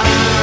I